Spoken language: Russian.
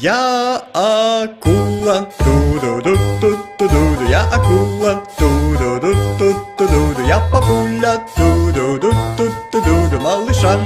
Я акула, ту-ду-ду-ду-ду-ду, я акула, ту-ду-ду-ду-ду-ду, я папуля, ту-ду-ду-ду-ду-ду, малыша.